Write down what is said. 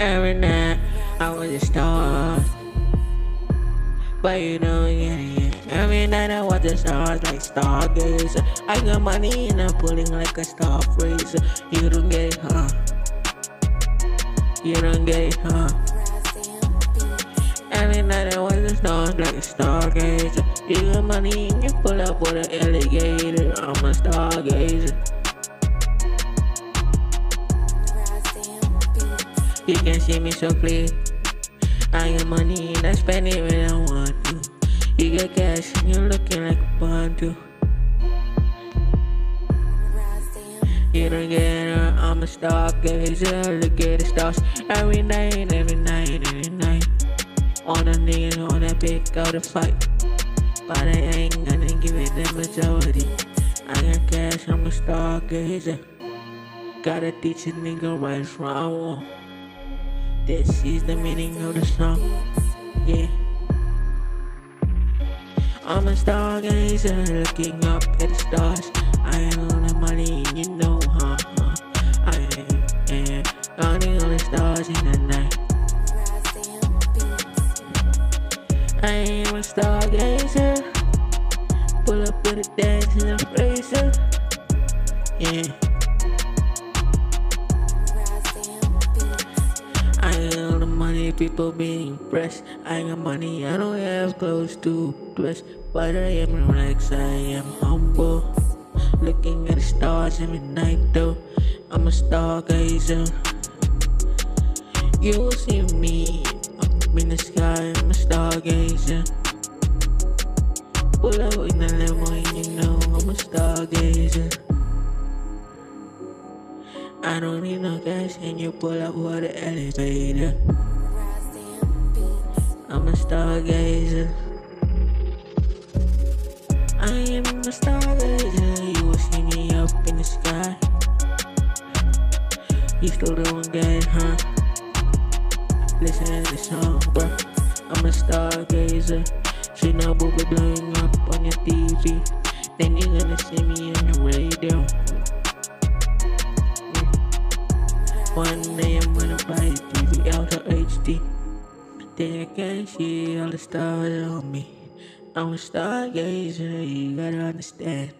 Every night I was a star. But you know, yeah, yeah. Every night I watch the stars like stargazer. I got money and I'm pulling like a star freezer. You don't get it, huh? You don't get it, huh? Every night I watch the stars like a stargazer. You got money and you pull up with an alligator. I'm a stargazer. You can see me so clear. I got money and I spend it when I want to. You got cash and you're looking like a bundle. You don't get her, I'm a stargazer. Look at the stars every night, every night, every night. All the niggas on that pick out to fight. But I ain't gonna give it the majority. I got cash, I'm a stargazer. Gotta teach a nigga right from wrong. This is the meaning of the song. Yeah. I'm a stargazer looking up at the stars. I ain't on the money, you know, huh? huh. I am counting on the stars in the night. I am a stargazer. Pull up with a dance in the freezer. Yeah. People being impressed. I got money, I don't have clothes to dress, but I am relaxed, I am humble. Looking at the stars every night though, I'm a stargazer. You will see me up in the sky, I'm a stargazer. Pull up in the limo and you know I'm a stargazer. I don't need no gas and you pull up with the elevator. Stargazer. I am a stargazer. You will see me up in the sky. You still doing good, huh? Listen to the song, bro. I'm a stargazer. See now, boo blowing up on your TV. Then you're gonna see me on the radio. Mm. One day I'm gonna buy a TV out of HD. Then I can see all the stars on me. I'm a stargazer, you gotta understand.